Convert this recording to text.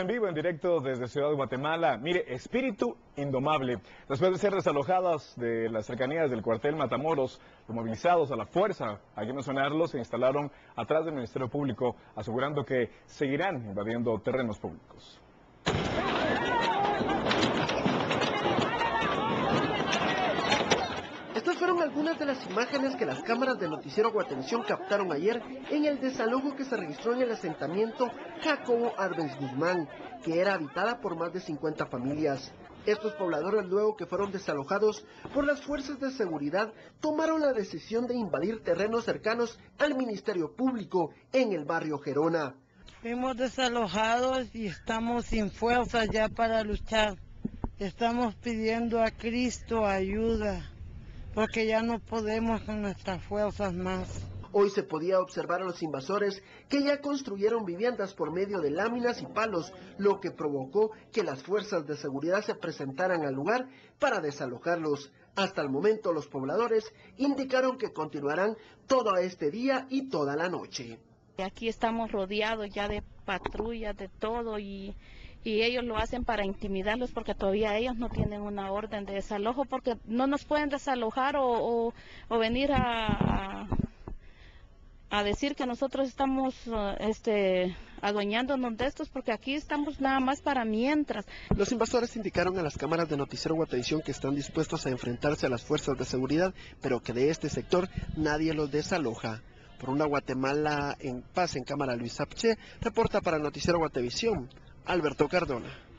En vivo, en directo desde Ciudad de Guatemala. Mire, espíritu indomable. Después de ser desalojadas de las cercanías del cuartel Matamoros, los movilizados a la fuerza, aquí mencionarlos, se instalaron atrás del Ministerio Público, asegurando que seguirán invadiendo terrenos públicos. Fueron algunas de las imágenes que las cámaras de Noticiero Guatemala captaron ayer en el desalojo que se registró en el asentamiento Jacobo Arbenz Guzmán, que era habitada por más de 50 familias. Estos pobladores, luego que fueron desalojados por las fuerzas de seguridad, tomaron la decisión de invadir terrenos cercanos al Ministerio Público en el barrio Gerona. Fuimos desalojados y estamos sin fuerzas ya para luchar. Estamos pidiendo a Cristo ayuda porque ya no podemos con nuestras fuerzas más. Hoy se podía observar a los invasores que ya construyeron viviendas por medio de láminas y palos, lo que provocó que las fuerzas de seguridad se presentaran al lugar para desalojarlos. Hasta el momento los pobladores indicaron que continuarán todo este día y toda la noche. Aquí estamos rodeados ya de patrullas, de todo y y ellos lo hacen para intimidarlos porque todavía ellos no tienen una orden de desalojo porque no nos pueden desalojar o, o, venir a, a, decir que nosotros estamos este, adueñándonos de estos porque aquí estamos nada más para mientras. Los invasores indicaron a las cámaras de noticiero o atención que están dispuestos a enfrentarse a las fuerzas de seguridad, pero que de este sector nadie los desaloja. Por una Guatemala en paz en cámara Luis Apche, reporta para Noticiero Guatevisión Alberto Cardona.